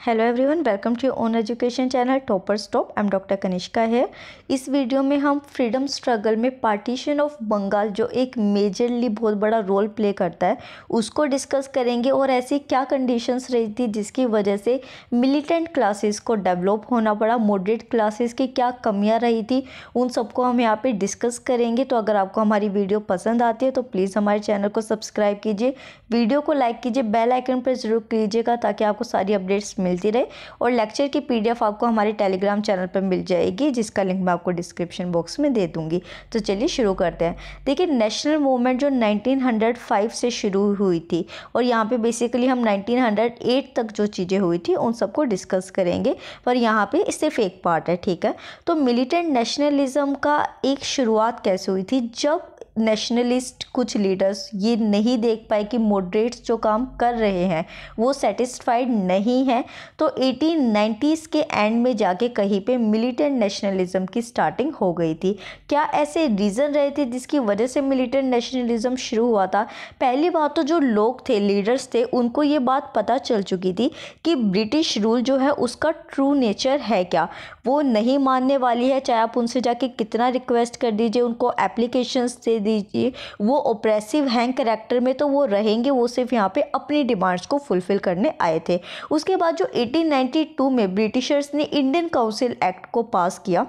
Hello everyone welcome to own education channel topper stop I am doctor Kanishka है इस video में हम freedom struggle में partition of Bengal जो एक मेजरली बहुत बड़ा रोल प्ले करता है, उसको डिस्कस करेंगे और ऐसी क्या कंडीशंस रही थी जिसकी वजह से मिलिटेंट क्लासेस को डेवलप होना पड़ा मॉडरेट क्लासेस की क्या कमियाँ रही थी, उन सबको हम यहाँ पर डिस्कस करेंगे। तो अगर आपको हमारी वीडियो पसंद आती है तो प्लीज़ हमारे चैनल को सब्सक्राइब कीजिए। वीडियो को लाइक कीजिए बेल आइकन पर ज़रूर कीजिएगा ताकि आपको सारी अपडेट्स मिलती रहे और लेक्चर की पीडीएफ आपको हमारे टेलीग्राम चैनल पर मिल जाएगी, जिसका लिंक मैं आपको डिस्क्रिप्शन बॉक्स में दे दूँगी। तो चलिए शुरू करते हैं। देखिए नेशनल मूवमेंट जो 1905 से शुरू हुई थी और यहाँ पे बेसिकली हम 1908 तक जो चीज़ें हुई थी, उन सबको डिस्कस करेंगे। पर यहाँ पे सिर्फ़ एक पार्ट है, ठीक है? तो मिलिटेंट नेशनलिज्म का एक शुरुआत कैसे हुई थी? जब नेशनलिस्ट कुछ लीडर्स ये नहीं देख पाए कि मॉडरेट्स जो काम कर रहे हैं, वो सेटिस्फाइड नहीं हैं। तो 1890s के एंड में जाके कहीं पे मिलिटेंट नेशनलिज्म की स्टार्टिंग हो गई थी। क्या ऐसे रीज़न रहे थे जिसकी वजह से मिलिटेंट नेशनलिज्म शुरू हुआ था? पहली बात तो जो लोग थे लीडर्स थे, उनको ये बात पता चल चुकी थी कि ब्रिटिश रूल जो है उसका ट्रू नेचर है क्या। वो नहीं मानने वाली है, चाहे आप उनसे जाके कितना रिक्वेस्ट कर दीजिए, उनको एप्लीकेशंस दे दीजिए। वो ओप्रेसिव हैं करेक्टर में तो वो रहेंगे, वो सिर्फ़ यहाँ पे अपनी डिमांड्स को फुलफ़िल करने आए थे। उसके बाद जो 1892 में ब्रिटिशर्स ने इंडियन काउंसिल एक्ट को पास किया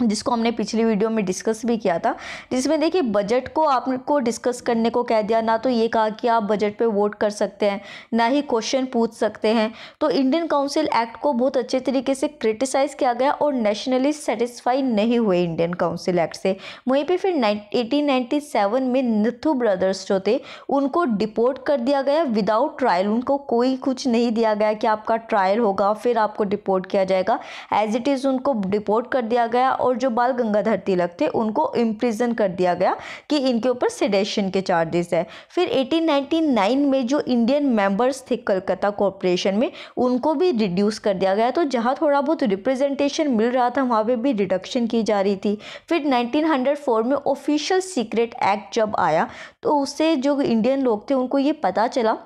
जिसको हमने पिछली वीडियो में डिस्कस भी किया था, जिसमें देखिए बजट को आपको डिस्कस करने को कह दिया, ना तो ये कहा कि आप बजट पे वोट कर सकते हैं, ना ही क्वेश्चन पूछ सकते हैं। तो इंडियन काउंसिल एक्ट को बहुत अच्छे तरीके से क्रिटिसाइज़ किया गया और नेशनलिस्ट सेटिस्फाई नहीं हुए इंडियन काउंसिल एक्ट से। वहीं पर फिर एटीन में नथु ब्रदर्स जो थे, उनको डिपोर्ट कर दिया गया, विदाउट ट्रायल उनको कोई कुछ नहीं दिया गया कि आपका ट्रायल होगा, फिर आपको डिपोर्ट किया जाएगा। एज इट इज़ उनको डिपोर्ट कर दिया गया और जो बाल गंगाधर तिलक थे, उनको इम्प्रिजन कर दिया गया कि इनके ऊपर सिडेशन के चार्जेस है। फिर 1899 में जो इंडियन मेंबर्स थे कलकत्ता कॉरपोरेशन में, उनको भी रिड्यूस कर दिया गया। तो जहाँ थोड़ा बहुत रिप्रेजेंटेशन मिल रहा था, वहाँ पर भी रिडक्शन की जा रही थी। फिर 1904 में ऑफिशियल सीक्रेट एक्ट जब आया तो उससे जो इंडियन लोग थे, उनको ये पता चला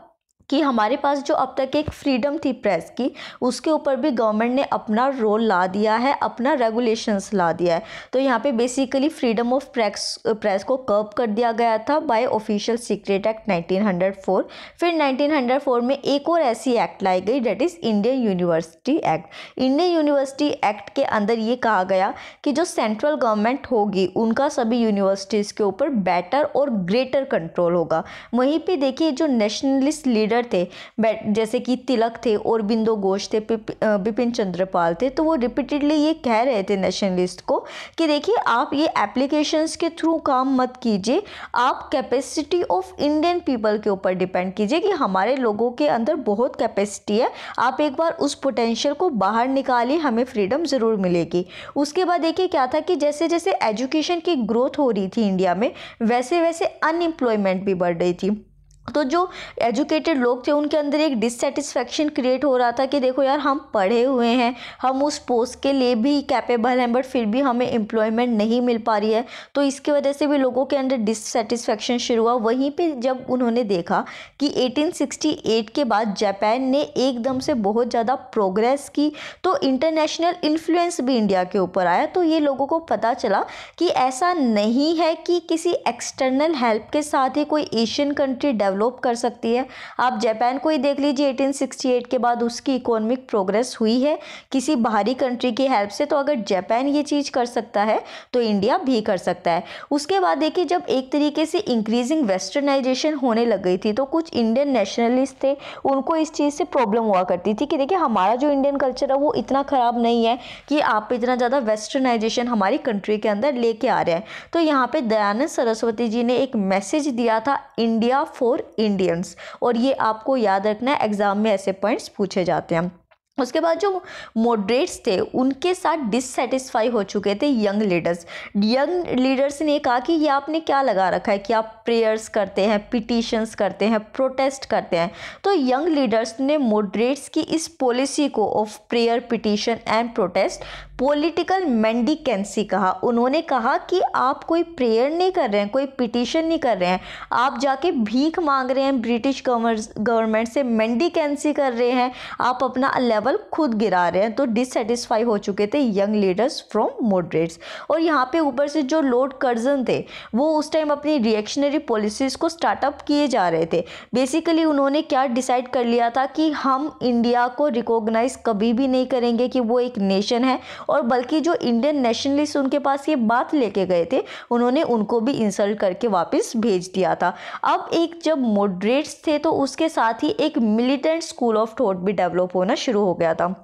कि हमारे पास जो अब तक एक फ्रीडम थी प्रेस की, उसके ऊपर भी गवर्नमेंट ने अपना रोल ला दिया है, अपना रेगुलेशंस ला दिया है। तो यहाँ पे basically freedom of press press को कर्ब कर दिया गया था बाय ऑफिशियल सीक्रेट एक्ट 1904 फिर 1904 में एक और ऐसी एक्ट लाई गई that is Indian university act Indian university act के अंदर ये कहा गया कि जो सेंट्रल गवर्नमेंट होगी, उनका सभी यूनिवर्सिटीज़ के ऊपर बेटर और ग्रेटर कंट्रोल होगा। वहीं पर देखिए जो नेशनलिस्ट लीडर लीडर थे जैसे कि तिलक थे और बिंदु घोष थे बिपिन चंद्रपाल थे तो वो रिपीटेडली ये कह रहे थे नेशनलिस्ट को कि देखिए, आप ये एप्लीकेशंस के थ्रू काम मत कीजिए, आप कैपेसिटी ऑफ़ इंडियन पीपल के ऊपर डिपेंड कीजिए कि हमारे लोगों के अंदर बहुत कैपेसिटी है, आप एक बार उस पोटेंशियल को बाहर निकालिए, हमें फ्रीडम ज़रूर मिलेगी। उसके बाद देखिए क्या था कि जैसे जैसे एजुकेशन की ग्रोथ हो रही थी इंडिया में, वैसे वैसे अनएम्प्लॉयमेंट भी बढ़ रही थी। तो जो एजुकेटेड लोग थे, उनके अंदर एक डिससेटिस्फेक्शन क्रिएट हो रहा था कि देखो यार, हम पढ़े हुए हैं, हम उस पोस्ट के लिए भी कैपेबल हैं बट फिर भी हमें एम्प्लॉयमेंट नहीं मिल पा रही है। तो इसकी वजह से भी लोगों के अंदर डिससेटिस्फेक्शन शुरू हुआ। वहीं पे जब उन्होंने देखा कि 1868 के बाद जापान ने एकदम से बहुत ज़्यादा प्रोग्रेस की तो इंटरनेशनल इन्फ्लुएंस भी इंडिया के ऊपर आया। तो ये लोगों को पता चला कि ऐसा नहीं है कि किसी एक्सटर्नल हेल्प के साथ ही कोई एशियन कंट्री डेवलप डेवलप कर सकती है। आप जापान को ही देख लीजिए 1868 के बाद उसकी इकोनॉमिक प्रोग्रेस हुई है। किसी बाहरी कंट्री की हेल्प से तो अगर जापान ये चीज़ कर सकता है तो इंडिया भी कर सकता है। उसके बाद देखिए, जब एक तरीके से इंक्रीजिंग वेस्टर्नाइजेशन होने लग गई थी तो कुछ इंडियन नेशनलिस्ट थे, उनको इस चीज़ से प्रॉब्लम हुआ करती थी कि देखिए, हमारा जो इंडियन कल्चर है, वो इतना ख़राब नहीं है कि आप इतना ज़्यादा वेस्टर्नाइजेशन हमारी कंट्री के अंदर लेके आ रहे हैं। तो यहाँ पे दयानंद सरस्वती जी ने एक मैसेज दिया था इंडिया फॉर इंडियंस और ये आपको याद रखना है एग्ज़ाम में ऐसे पॉइंट्स पूछे जाते हैं। उसके बाद जो मॉडरेट्स थे, उनके साथ डिससेटिस्फाई हो चुके थे यंग लीडर्स यंग लीडर्स ने कहा कि ये आपने क्या लगा रखा है कि आप प्रेयर्स करते हैं पिटिशंस करते हैं प्रोटेस्ट करते हैं। तो यंग लीडर्स ने मॉडरेट्स की इस पॉलिसी को of prayer petition and protest political mendicancy कहा। उन्होंने कहा कि आप कोई प्रेयर नहीं कर रहे हैं, कोई पिटिशन नहीं कर रहे हैं। आप जाके भीख मांग रहे हैं, ब्रिटिश गवर्नमेंट से मैंडिकेंसी कर रहे हैं। आप अपना लेवल खुद गिरा रहे हैं। तो डिससेटिस्फाई हो चुके थे यंग लीडर्स फ्रॉम मॉडरेट्स और यहाँ पे ऊपर से जो लॉर्ड कर्जन थे, वो उस टाइम अपनी रिएक्शनरी पॉलिसीज़ को स्टार्टअप किए जा रहे थे। बेसिकली उन्होंने क्या डिसाइड कर लिया था कि हम इंडिया को रिकॉग्नाइज कभी भी नहीं करेंगे कि वो एक नेशन है। और बल्कि जो इंडियन नेशनलिस्ट उनके पास ये बात लेके गए थे, उन्होंने उनको भी इंसल्ट करके वापस भेज दिया था। अब एक जब मॉडरेट्स थे तो उसके साथ ही एक मिलिटेंट स्कूल ऑफ़ थॉट भी डेवलप होना शुरू हो गया था।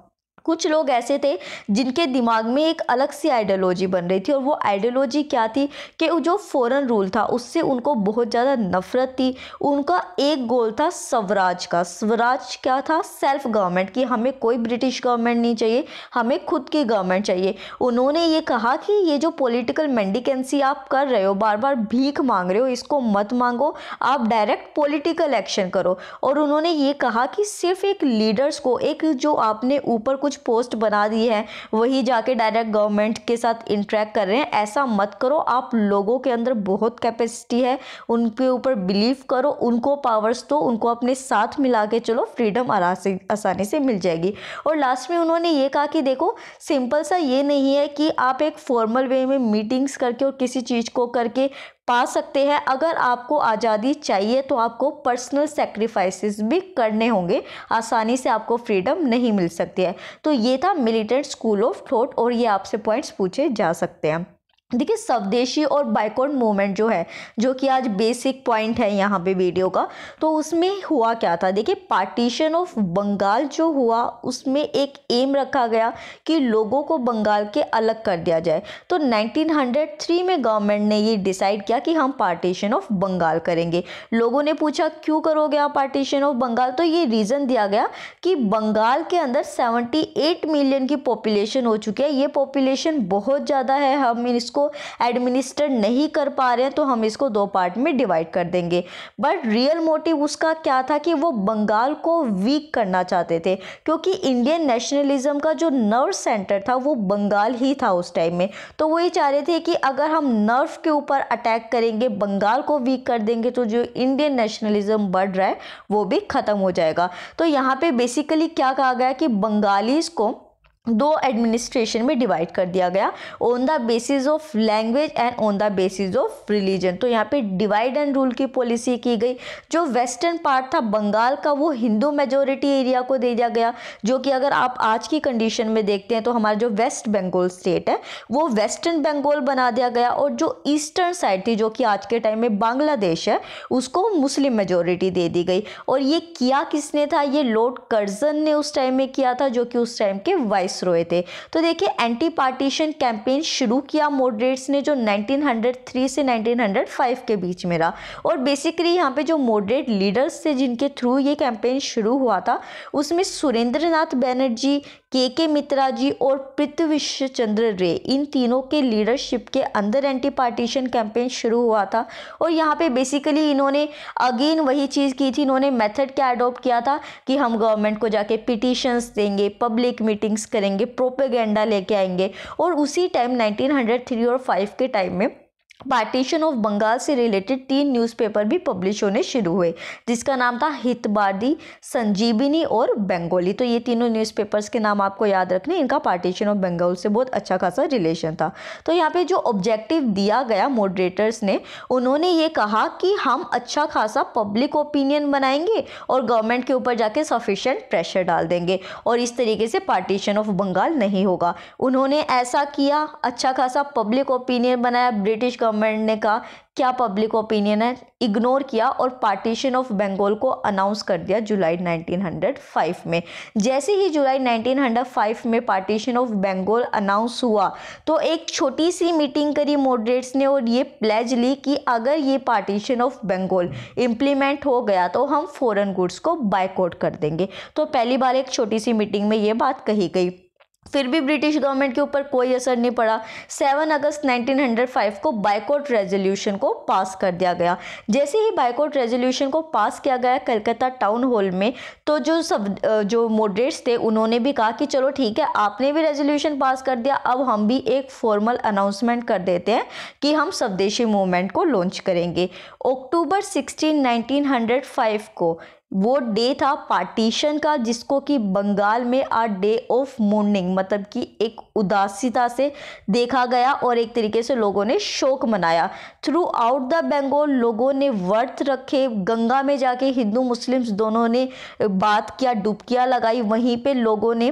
कुछ लोग ऐसे थे जिनके दिमाग में एक अलग सी आइडियोलॉजी बन रही थी और वो आइडियोलॉजी क्या थी कि जो फॉरेन रूल था, उससे उनको बहुत ज़्यादा नफरत थी। उनका एक गोल था स्वराज का। स्वराज क्या था? सेल्फ गवर्नमेंट कि हमें कोई ब्रिटिश गवर्नमेंट नहीं चाहिए, हमें खुद की गवर्नमेंट चाहिए। उन्होंने ये कहा कि ये जो पॉलिटिकल मेंडिकेंसी आप कर रहे हो बार बार भीख मांग रहे हो, इसको मत मांगो, आप डायरेक्ट पॉलिटिकल एक्शन करो। और उन्होंने ये कहा कि सिर्फ़ एक लीडर्स को, एक जो आपने ऊपर कुछ कुछ पोस्ट बना दी है, वही जाके डायरेक्ट गवर्नमेंट के साथ इंटरेक्ट कर रहे हैं। ऐसा मत करो, आप लोगों के अंदर बहुत कैपेसिटी है, उनके ऊपर बिलीव करो, उनको पावर्स दो, उनको अपने साथ मिला के चलो फ्रीडम आसानी से मिल जाएगी। और लास्ट में उन्होंने ये कहा कि देखो सिंपल सा ये नहीं है कि आप एक फॉर्मल वे में मीटिंग्स करके और किसी चीज़ को करके पा सकते हैं। अगर आपको आज़ादी चाहिए तो आपको पर्सनल सेक्रीफाइसेस भी करने होंगे। आसानी से आपको फ्रीडम नहीं मिल सकती है। तो ये था मिलिटेंट स्कूल ऑफ़ थॉट और ये आपसे पॉइंट्स पूछे जा सकते हैं। देखिए, स्वदेशी और बाइकॉट मूवमेंट जो है, जो कि आज बेसिक पॉइंट है यहाँ पे वीडियो का तो उसमें हुआ क्या था? देखिए, पार्टीशन ऑफ़ बंगाल जो हुआ, उसमें एक एम रखा गया कि लोगों को बंगाल के अलग कर दिया जाए। तो 1903 में गवर्नमेंट ने ये डिसाइड किया कि हम पार्टीशन ऑफ़ बंगाल करेंगे। लोगों ने पूछा, क्यों करोगे आप पार्टीशन ऑफ़ बंगाल? तो ये रीज़न दिया गया कि बंगाल के अंदर सेवेंटी मिलियन की पॉपुलेशन हो चुकी है। ये पॉपुलेशन बहुत ज़्यादा है, हम इसको एडमिनिस्टर नहीं कर पा रहे हैं तो हम इसको दो पार्ट में डिवाइड कर देंगे। बट रियल मोटिव उसका क्या था कि वो बंगाल को वीक करना चाहते थे, क्योंकि इंडियन नेशनलिज्म का जो नर्व सेंटर था, वो बंगाल ही था उस टाइम में। तो वो ये चाह रहे थे कि अगर हम नर्व के ऊपर अटैक करेंगे, बंगाल को वीक कर देंगे तो जो इंडियन नेशनलिज्म बढ़ रहा है, वो भी ख़त्म हो जाएगा। तो यहाँ पे बेसिकली क्या कहा गया कि बंगालीज को दो एडमिनिस्ट्रेशन में डिवाइड कर दिया गया। On the basis of language and on the basis of religion तो यहाँ पे डिवाइड एंड रूल की पॉलिसी की गई। जो वेस्टर्न पार्ट था, बंगाल का, वो हिंदू मेजोरिटी एरिया को दे दिया गया। जो कि अगर आप आज की कंडीशन में देखते हैं तो हमारा जो वेस्ट बंगाल स्टेट है, वो वेस्टर्न बंगाल बना दिया गया। और जो ईस्टर्न साइड थी, जो कि आज के टाइम में बांग्लादेश है, उसको मुस्लिम मेजोरिटी दे दी गई। और ये किया किसने था? ये लॉर्ड कर्जन ने उस टाइम में किया था, जो कि उस टाइम के वाइस वाइसरॉय थे। तो देखिए एंटी पार्टीशन कैंपेन शुरू किया मॉडरेट्स ने जो 1903 से 1905 के बीच में रहा। और बेसिकली यहाँ पे जो मॉडरेट लीडर्स थे जिनके थ्रू ये कैंपेन शुरू हुआ था, उसमें सुरेंद्र नाथ बैनर्जी के के मित्रा जी और पृथ्वीश चंद्र रे, इन तीनों के लीडरशिप के अंदर एंटी पार्टीशन कैंपेन शुरू हुआ था। और यहाँ पे बेसिकली इन्होंने अगेन वही चीज़ की थी, इन्होंने मेथड क्या अडोप्ट किया था कि हम गवर्नमेंट को जाके पिटिशंस देंगे पब्लिक मीटिंग्स करेंगे प्रोपेगेंडा लेके आएँगे। और उसी टाइम 1903 और 5 के टाइम में पार्टीशन ऑफ़ बंगाल से रिलेटेड तीन न्यूज़पेपर भी पब्लिश होने शुरू हुए, जिसका नाम था हितबादी संजीवनी और बंगाली। तो ये तीनों न्यूज़पेपर्स के नाम आपको याद रखने, इनका पार्टीशन ऑफ़ बंगाल से बहुत अच्छा खासा रिलेशन था। तो यहाँ पे जो ऑब्जेक्टिव दिया गया मॉडरेटर्स ने, उन्होंने ये कहा कि हम अच्छा खासा पब्लिक ओपिनियन बनाएँगे और गवर्नमेंट के ऊपर जाके सफिशेंट प्रेशर डाल देंगे और इस तरीके से पार्टीशन ऑफ़ बंगाल नहीं होगा। उन्होंने ऐसा किया अच्छा खासा पब्लिक ओपिनियन बनाया ब्रिटिश गवर्नमेंट ने कहा, क्या पब्लिक ओपिनियन है? इग्नोर किया और पार्टीशन ऑफ़ बंगाल को अनाउंस कर दिया जुलाई 1905 में। जैसे ही जुलाई 1905 में पार्टीशन ऑफ़ बंगाल अनाउंस हुआ तो एक छोटी सी मीटिंग करी मॉडरेट्स ने और ये प्लेज ली कि अगर ये पार्टीशन ऑफ़ बंगाल इम्प्लीमेंट हो गया तो हम फॉरेन गुड्स को बाइकआउट कर देंगे। तो पहली बार एक छोटी सी मीटिंग में ये बात कही गई। फिर भी ब्रिटिश गवर्नमेंट के ऊपर कोई असर नहीं पड़ा। 7 अगस्त 1905 को बाइकआउट रेजोल्यूशन को पास कर दिया गया। जैसे ही बाइकआउट रेजोल्यूशन को पास किया गया कलकत्ता टाउन हॉल में तो जो सब जो मॉडरेट्स थे, उन्होंने भी कहा कि चलो ठीक है, आपने भी रेजोल्यूशन पास कर दिया, अब हम भी एक फॉर्मल अनाउंसमेंट कर देते हैं कि हम स्वदेशी मूवमेंट को लॉन्च करेंगे। अक्टूबर 16 1905 को वो डे था पार्टीशन का, जिसको कि बंगाल में आ डे ऑफ़ मोर्निंग मतलब कि एक उदासीता से देखा गया और एक तरीके से लोगों ने शोक मनाया। थ्रू आउट द बंगाल लोगों ने व्रत रखे, गंगा में जाके हिंदू मुस्लिम्स दोनों ने बात किया, डुबकियाँ लगाई, वहीं पे लोगों ने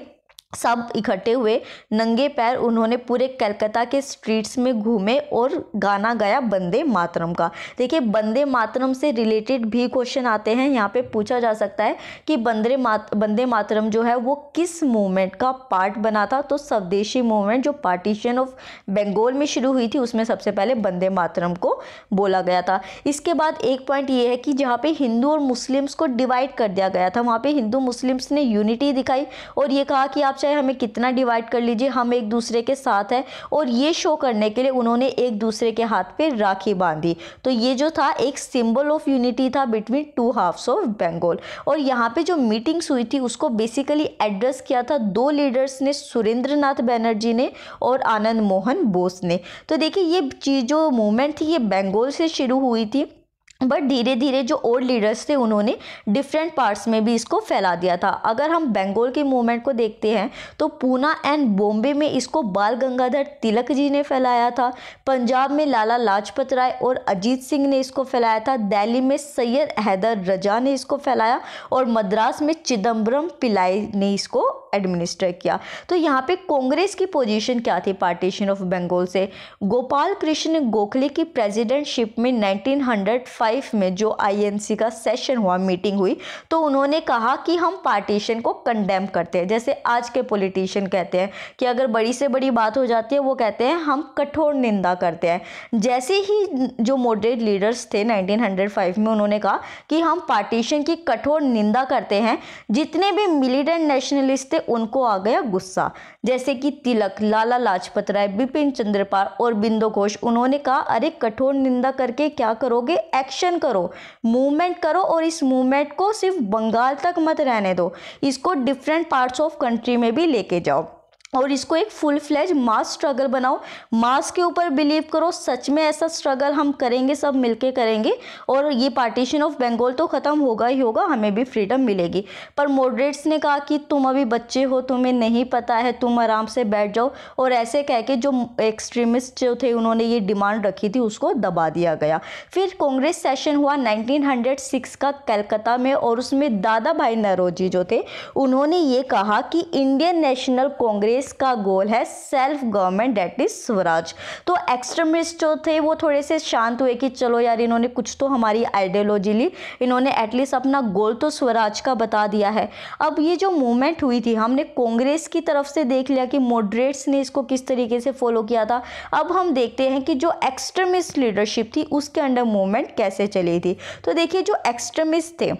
सब इकट्ठे हुए, नंगे पैर उन्होंने पूरे कलकत्ता के स्ट्रीट्स में घूमे और गाना गाया बंदे मातरम का। देखिए, बंदे मातरम से रिलेटेड भी क्वेश्चन आते हैं। यहाँ पे पूछा जा सकता है कि बंदे मात, बंदे मातरम जो है, वो किस मूवमेंट का पार्ट बना था? तो स्वदेशी मूवमेंट जो पार्टीशन ऑफ़ बंगाल में शुरू हुई थी, उसमें सबसे पहले बंदे मातरम को बोला गया था। इसके बाद एक पॉइंट ये है कि जहाँ पर हिंदू और मुस्लिम्स को डिवाइड कर दिया गया था, वहाँ पर हिंदू मुस्लिम्स ने यूनिटी दिखाई और ये कहा कि आप चाहे हमें कितना डिवाइड कर लीजिए, हम एक दूसरे के साथ हैं और ये शो करने के लिए उन्होंने एक दूसरे के हाथ पे राखी बांधी। तो ये जो था, एक सिंबल ऑफ़ यूनिटी था between two halves of Bengal और यहाँ पे जो मीटिंग्स हुई थी, उसको बेसिकली एड्रेस किया था दो लीडर्स ने सुरेंद्र बैनर्जी ने और आनंद मोहन बोस ने। तो देखिए, ये चीज़, जो मूवमेंट थी, ये बंगाल से शुरू हुई थी। बट धीरे धीरे जो ओल्ड लीडर्स थे, उन्होंने डिफरेंट पार्ट्स में भी इसको फैला दिया था। अगर हम बंगाल के मूवमेंट को देखते हैं तो पूना एंड बॉम्बे में इसको बाल गंगाधर तिलक जी ने फैलाया था। पंजाब में लाला लाजपत राय और अजीत सिंह ने इसको फैलाया था। दिल्ली में सैयद हैदर रजा ने इसको फैलाया और मद्रास में चिदम्बरम पिलाई ने इसको एडमिनिस्टर किया। तो यहाँ पे कांग्रेस की पोजीशन क्या थी? पार्टीशन ऑफ़ बंगाल से। गोपाल कृष्ण गोखले की प्रेसिडेंटशिप में 1905 में जो आईएनसी का सेशन हुआ मीटिंग हुई तो उन्होंने कहा कि हम पार्टीशन को कंडेम करते हैं। जैसे आज के पॉलिटिशियन कहते हैं कि अगर बड़ी से बड़ी बात हो जाती है, वो कहते हैं हम कठोर निंदा करते हैं। जैसे ही जो मॉडरेट लीडर्स थे 1905 में, उन्होंने कहा कि हम पार्टीशन की कठोर निंदा करते हैं। जितने भी मिलिटेंट नेशनलिस्ट थे उनको आ गया गुस्सा। जैसे कि तिलक, लाला लाजपत राय, बिपिन चंद्रपाल और बिंदु घोष, उन्होंने कहा, अरे, कठोर निंदा करके क्या करोगे? एक्शन करो। मूवमेंट करो और इस मूवमेंट को सिर्फ़ बंगाल तक मत रहने दो। इसको डिफरेंट पार्ट्स ऑफ़ कंट्री में भी लेके जाओ। और इसको एक फुल फ्लैज मास स्ट्रगल बनाओ। मास के ऊपर बिलीव करो, सच में ऐसा स्ट्रगल हम करेंगे, सब मिलके करेंगे। और ये पार्टीशन ऑफ़ बंगाल तो ख़त्म होगा ही होगा, हमें भी फ्रीडम मिलेगी। पर मॉडरेट्स ने कहा कि तुम अभी बच्चे हो, तुम्हें नहीं पता है, तुम आराम से बैठ जाओ। और ऐसे कह के जो एक्सट्रीमिस्ट जो थे, उन्होंने ये डिमांड रखी थी, उसको दबा दिया गया। फिर कांग्रेस सेशन हुआ नाइनटीन का कलकत्ता में, और उसमें दादा भाई नरोजी जो थे, उन्होंने ये कहा कि इंडियन नेशनल कांग्रेस इसका गोल है self government that is swaraj. तो एक्सट्रीमिस्ट जो थे, वो थोड़े से शांत हुए कि चलो यार, इन्होंने कुछ तो हमारी आइडियोलॉजी ली। इन्होंने एटलीस्ट अपना गोल तो स्वराज का बता दिया है। अब ये जो मूवमेंट हुई थी, हमने कांग्रेस की तरफ़ से देख लिया कि मॉडरेट्स ने इसको किस तरीके से फॉलो किया था। अब हम देखते हैं कि जो एक्सट्रीमिस्ट लीडरशिप थी, उसके अंडर मूवमेंट कैसे चली थी। तो देखिए, जो एक्सट्रीमिस्ट थे,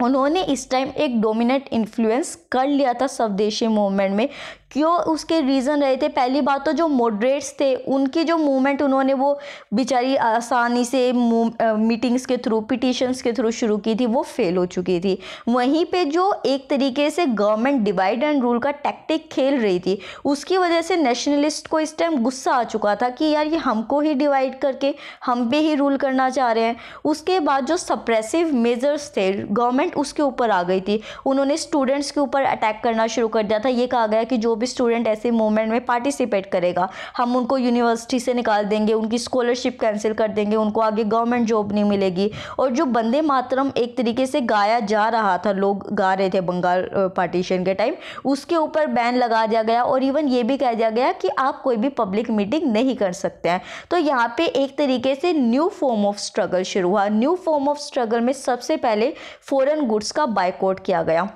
उन्होंने इस टाइम एक डोमिनेट इन्फ्लुएंस कर लिया था स्वदेशी मूवमेंट में क्यों उसके रीज़न रहे थे? पहली बात तो जो मॉडरेट्स थे, उनकी जो मूवमेंट उन्होंने वो बेचारी आसानी से मीटिंग्स के थ्रू पिटिशंस के थ्रू शुरू की थी, वो फेल हो चुकी थी। वहीं पे जो एक तरीके से गवर्नमेंट डिवाइड एंड रूल का टैक्टिक खेल रही थी, उसकी वजह से नेशनलिस्ट को इस टाइम गुस्सा आ चुका था कि यार ये हमको ही डिवाइड करके हम पे ही रूल करना चाह रहे हैं। उसके बाद जो सप्रेसिव मेजर्स थे गवर्नमेंट उसके ऊपर आ गई थी। उन्होंने स्टूडेंट्स के ऊपर अटैक करना शुरू कर दिया था। ये कहा गया कि जो भी स्टूडेंट ऐसे मूवमेंट में पार्टिसिपेट करेगा। हम उनको यूनिवर्सिटी से निकाल देंगे, उनकी स्कॉलरशिप कैंसिल कर देंगे, उनको आगे गवर्नमेंट जॉब नहीं मिलेगी। और जो बंदे मातरम एक तरीके से गाया जा रहा था, लोग गा रहे थे बंगाल पार्टीशन के टाइम उसके ऊपर बैन लगा दिया गया और इवन ये भी कह दिया गया कि आप कोई भी पब्लिक मीटिंग नहीं कर सकते हैं। तो यहाँ पे एक तरीके से न्यू फॉर्म ऑफ़ स्ट्रगल शुरू हुआ। न्यू फॉर्म ऑफ़ स्ट्रगल में सबसे पहले फ़ॉरन गुड्स का बाइकआउट किया गया।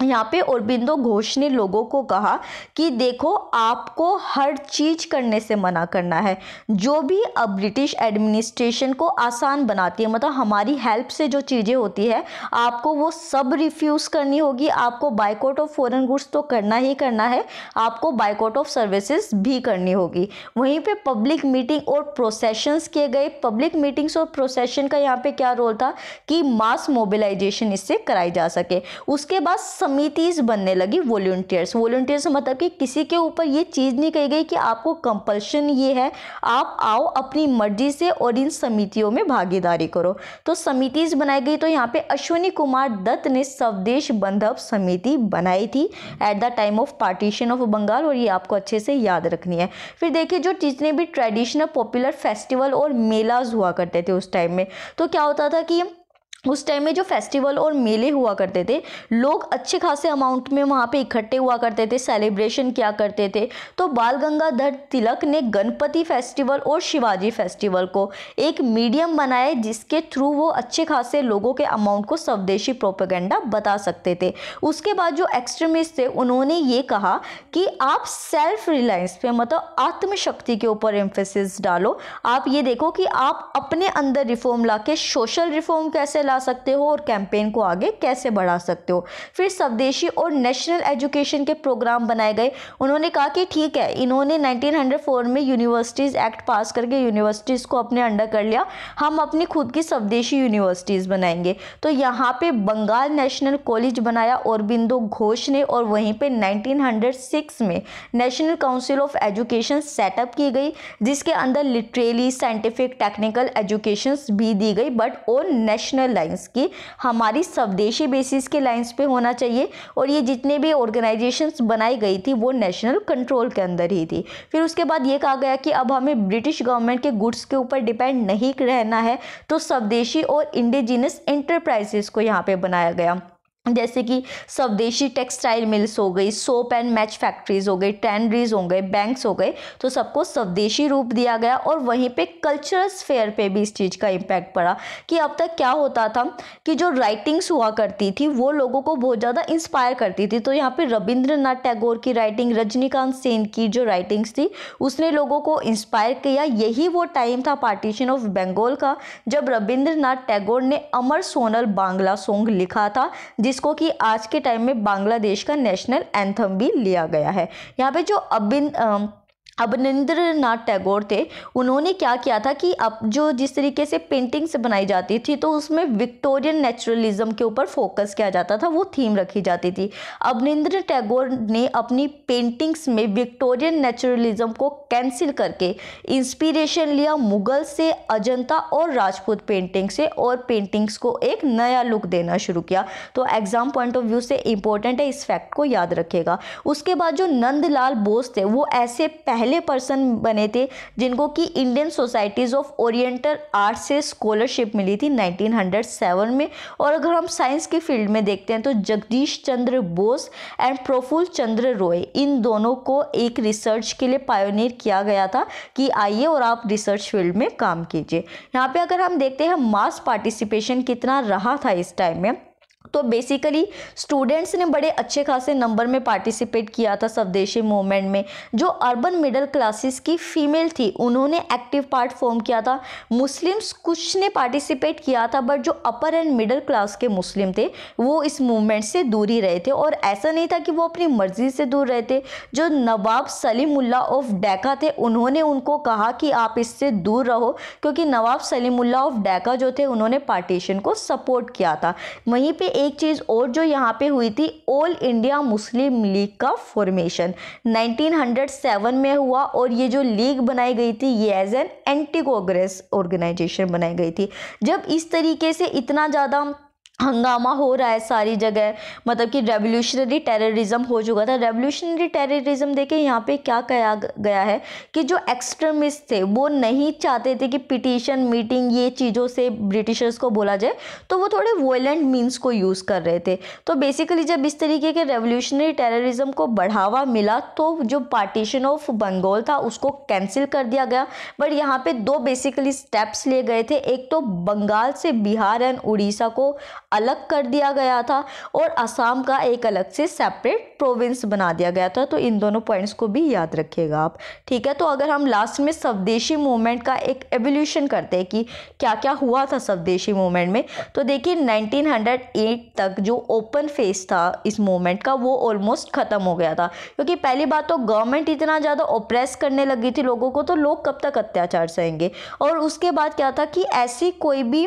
यहाँ पे औरबिंदो घोष ने लोगों को कहा कि देखो, आपको हर चीज़ करने से मना करना है। जो भी अब ब्रिटिश एडमिनिस्ट्रेशन को आसान बनाती है मतलब हमारी हेल्प से जो चीज़ें होती है, आपको वो सब रिफ्यूज़ करनी होगी। आपको बाइकआउट ऑफ़ फॉरेन गुड्स तो करना ही करना है, आपको बाइकआउट ऑफ़ सर्विसेज़ भी करनी होगी। वहीं पर पब्लिक मीटिंग और प्रोसेशंस किए गए। पब्लिक मीटिंग्स और प्रोसेशन का यहाँ पे क्या रोल था कि मास मोबिलाइजेशन इससे कराई जा सके। उसके बाद समितिज बनने लगी वॉल्टियर्स वॉल्टियर्स मतलब कि किसी के ऊपर ये चीज़ नहीं कही गई कि आपको कंपल्शन ये है, आप आओ अपनी मर्ज़ी से और इन समितियों में भागीदारी करो। तो समितिज बनाई गई तो यहाँ पे अश्विनी कुमार दत्त ने स्वदेश बंधव समिति बनाई थी at the time of partition of Bengal और ये आपको अच्छे से याद रखनी है। फिर देखिए, जो जितने भी ट्रेडिशनल पॉपुलर फेस्टिवल और मेलाज हुआ करते थे उस टाइम में तो क्या होता था कि उस टाइम में जो फेस्टिवल और मेले हुआ करते थे, लोग अच्छे खासे अमाउंट में वहाँ पे इकट्ठे हुआ करते थे सेलिब्रेशन किया करते थे। तो बाल गंगाधर तिलक ने गणपति फेस्टिवल और शिवाजी फेस्टिवल को एक मीडियम बनाए जिसके थ्रू वो अच्छे खासे लोगों के अमाउंट को स्वदेशी प्रोपेगेंडा बता सकते थे। उसके बाद जो एक्सट्रीमिस्ट थे, उन्होंने ये कहा कि आप सेल्फ रिलायंस पे मतलब आत्मशक्ति के ऊपर एम्फेसिस डालो। आप ये देखो कि आप अपने अंदर रिफॉर्म ला के सोशल रिफॉर्म कैसे ला सकते हो और कैंपेन को आगे कैसे बढ़ा सकते हो। फिर स्वदेशी और नेशनल एजुकेशन के प्रोग्राम बनाए गए। उन्होंने कहा कि ठीक है, इन्होंने 1904 में यूनिवर्सिटीज़ एक्ट पास करके यूनिवर्सिटीज़ को अपने अंडर कर लिया। हम अपनी खुद की स्वदेशी यूनिवर्सिटीज़ बनाएँगे। तो यहाँ पे बंगाल नेशनल कॉलेज बनाया औरबिंदो घोष ने और वहीं पे 1906 में national council of education setup की गई, जिसके अंदर लिटरेली साइंटिफिक टेक्निकल एजुकेशन भी दी गई बट ऑन नेशनल लाइंस की हमारी स्वदेशी बेसिस के लाइंस पे होना चाहिए। और ये जितने भी ऑर्गेनाइजेशंस बनाई गई थी, वो नेशनल कंट्रोल के अंदर ही थी। फिर उसके बाद ये कहा गया कि अब हमें ब्रिटिश गवर्नमेंट के गुड्स के ऊपर डिपेंड नहीं रहना है तो स्वदेशी और इंडिजिनस इंटरप्राइजेस को यहाँ पर बनाया गया। जैसे कि स्वदेशी टेक्सटाइल मिल्स हो गई, सोप एंड मैच फैक्ट्रीज हो गई टैंडरीज हो गए, बैंक्स हो गए तो सबको स्वदेशी रूप दिया गया और वहीं पे कल्चरल फेयर पे भी इस चीज़ का इम्पैक्ट पड़ा कि अब तक क्या होता था कि जो राइटिंग्स हुआ करती थी, वो लोगों को बहुत ज़्यादा इंस्पायर करती थी। तो यहाँ पे रविंद्रनाथ टैगोर की राइटिंग रजनीकांत सेन की जो राइटिंग्स थी, उसने लोगों को इंस्पायर किया। यही वो टाइम था पार्टीशन ऑफ़ बंगाल का, जब रविंद्रनाथ टैगोर ने अमर सोनल बांग्ला सॉन्ग लिखा था जिस जिसको कि आज के टाइम में बांग्लादेश का नेशनल एंथम भी लिया गया है। यहाँ पे जो अबिन अवनिंद्र नाथ टैगोर थे। उन्होंने क्या किया था कि अब जो जिस तरीके से पेंटिंग्स बनाई जाती थी तो उसमें विक्टोरियन नेचुरलिज्म के ऊपर फोकस किया जाता था, वो थीम रखी जाती थी। अवनिंद्र टैगोर ने अपनी पेंटिंग्स में विक्टोरियन नेचुरलिज्म को कैंसिल करके इंस्पिरेशन लिया मुगल से, अजंता और राजपूत पेंटिंग से, और पेंटिंग्स को एक नया लुक देना शुरू किया। तो एग्ज़ाम पॉइंट ऑफ़ व्यू से इंपॉर्टेंट है, इस फैक्ट को याद रखेगा उसके बाद जो नंदलाल बोस थे, वो ऐसे पहले पहले पर्सन बने थे जिनको कि Indian societies of oriental art से स्कॉलरशिप मिली थी 1907 में। और अगर हम साइंस की फ़ील्ड में देखते हैं तो जगदीश चंद्र बोस एंड प्रफुल्ल चंद्र रॉय, इन दोनों को एक रिसर्च के लिए पायोनियर किया गया था कि आइए और आप रिसर्च फ़ील्ड में काम कीजिए। यहाँ पे अगर हम देखते हैं मास पार्टिसिपेशन कितना रहा था इस टाइम में तो बेसिकली स्टूडेंट्स ने बड़े अच्छे खासे नंबर में पार्टिसिपेट किया था स्वदेशी मूवमेंट में, जो अर्बन मिडिल क्लासेस की फीमेल थी। उन्होंने एक्टिव पार्ट फॉर्म किया था। मुस्लिम्स कुछ ने पार्टिसिपेट किया था बट जो अपर एंड मिडिल क्लास के मुस्लिम थे, वो इस मूवमेंट से दूर ही रहे थे। और ऐसा नहीं था कि वो अपनी मर्ज़ी से दूर रहे थे। जो नवाब सलीमुल्ला ऑफ़ डैका थे, उन्होंने उनको कहा कि आप इससे दूर रहो, क्योंकि नवाब सलीमुल्ला ऑफ़ डैका जो थे, उन्होंने पार्टीशन को सपोर्ट किया था। वहीं पे एक चीज़ और जो यहाँ पे हुई थी ऑल इंडिया मुस्लिम लीग का फॉर्मेशन 1907 में हुआ और ये जो लीग बनाई गई थी, ये as an anti Congress organisation बनाई गई थी। जब इस तरीके से इतना ज़्यादा हंगामा हो रहा है सारी जगह। मतलब कि रेवोल्यूशनरी टेररिज्म हो चुका था। रेवोल्यूशनरी टेररिज्म देखे यहाँ पे क्या कहा गया है कि जो एक्सट्रीमिस्ट थे, वो नहीं चाहते थे कि पिटीशन मीटिंग ये चीज़ों से ब्रिटिशर्स को बोला जाए तो वो थोड़े वोलेंट मीन्स को यूज़ कर रहे थे। तो बेसिकली जब इस तरीके के रेवोल्यूशनरी टेररिज्म को बढ़ावा मिला तो जो पार्टीशन ऑफ़ बंगाल था, उसको कैंसिल कर दिया गया। बट यहाँ पर दो बेसिकली स्टेप्स लिए गए थे। एक तो बंगाल से बिहार एंड उड़ीसा को अलग कर दिया गया था और असम का एक अलग से सेपरेट प्रोविंस बना दिया गया था। तो इन दोनों पॉइंट्स को भी याद रखिएगा आप। ठीक है तो अगर हम लास्ट में स्वदेशी मूवमेंट का एक एवोल्यूशन करते हैं कि क्या क्या हुआ था स्वदेशी मूवमेंट में तो देखिए 1908 तक जो ओपन फेस था इस मूवमेंट का, वो ऑलमोस्ट ख़त्म हो गया था। क्योंकि पहली बात तो गवर्नमेंट इतना ज़्यादा ओप्रेस करने लगी थी लोगों को तो लोग कब तक अत्याचार सहेंगे? और उसके बाद क्या था कि ऐसी कोई भी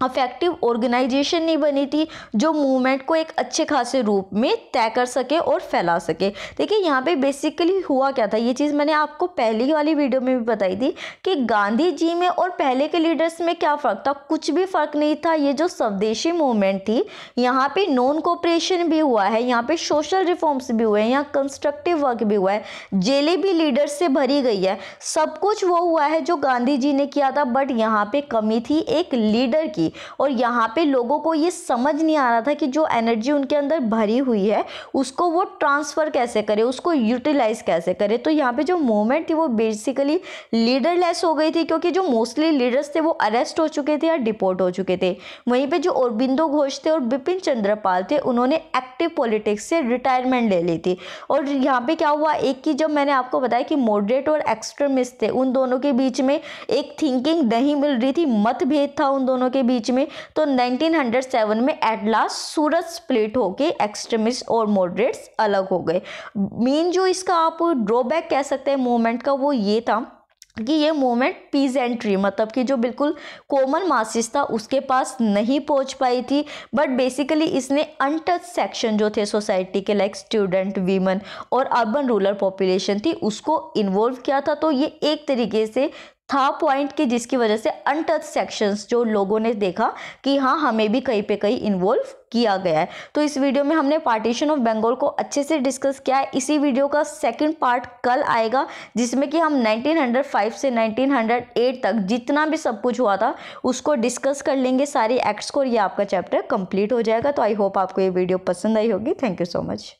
अफेक्टिव ऑर्गेनाइजेशन नहीं बनी थी, जो मूवमेंट को एक अच्छे खासे रूप में तय कर सके और फैला सके। देखिए, यहाँ पे बेसिकली हुआ क्या था? ये चीज़ मैंने आपको पहली वाली वीडियो में भी बताई थी कि गांधी जी में और पहले के लीडर्स में क्या फ़र्क था? कुछ भी फ़र्क नहीं था। ये जो स्वदेशी मूवमेंट थी, यहाँ पे नॉन कोऑपरेशन भी हुआ है, यहाँ पे सोशल रिफॉर्म्स भी हुए हैं, यहाँ कंस्ट्रक्टिव वर्क भी हुआ है। जेलें भी लीडर्स से भरी गई है। सब कुछ वो हुआ है जो गांधी जी ने किया था बट यहाँ पर कमी थी एक लीडर की। और यहाँ पे लोगों को ये समझ नहीं आ रहा था कि जो एनर्जी उनके अंदर भरी हुई है, उसको वो ट्रांसफ़र कैसे करे, उसको यूटिलाइज कैसे करे? तो यहाँ पे जो मूवमेंट थी वो बेसिकली लीडरलेस हो गई थी, क्योंकि जो मोस्टली लीडर्स थे वो अरेस्ट हो चुके थे या डिपोर्ट हो चुके थे। वहीं पर जो औरबिंदो घोष थे और बिपिन चंद्रपाल थे, उन्होंने एक्टिव पॉलिटिक्स से रिटायरमेंट ले ली थी। और यहाँ पे क्या हुआ, एक की जब मैंने आपको बताया कि मॉडरेट और एक्सट्रीमिस्ट थे, उन दोनों के बीच में एक थिंकिंग नहीं मिल रही थी, मतभेद था उन दोनों के बीच बीच में तो 1907 में एट लास्ट सूरत स्प्लिट होके एक्सट्रीमिस्ट और मॉडरेट्स अलग हो गए। मेन जो इसका आप ड्रॉबैक कह सकते हैं मूवमेंट का, वो ये था कि ये मूवमेंट पीस एंट्री मतलब कि जो बिल्कुल कॉमन मासिस था, उसके पास नहीं पहुँच पाई थी। बट बेसिकली इसने अनटच सेक्शन जो थे सोसाइटी के लाइक स्टूडेंट वीमन और अर्बन रूरल पॉपुलेशन थी, उसको इन्वॉल्व किया था। तो ये एक तरीके से था पॉइंट कि जिसकी वजह से अनटच सेक्शंस जो लोगों ने देखा कि हाँ हमें भी कहीं पे कहीं इन्वॉल्व किया गया है। तो इस वीडियो में हमने पार्टीशन ऑफ़ बंगाल को अच्छे से डिस्कस किया है। इसी वीडियो का सेकंड पार्ट कल आएगा, जिसमें कि हम 1905 से 1908 तक जितना भी सब कुछ हुआ था, उसको डिस्कस कर लेंगे। सारे एक्ट्स को और ये आपका चैप्टर कंप्लीट हो जाएगा। तो आई होप आपको ये वीडियो पसंद आई होगी। Thank you so much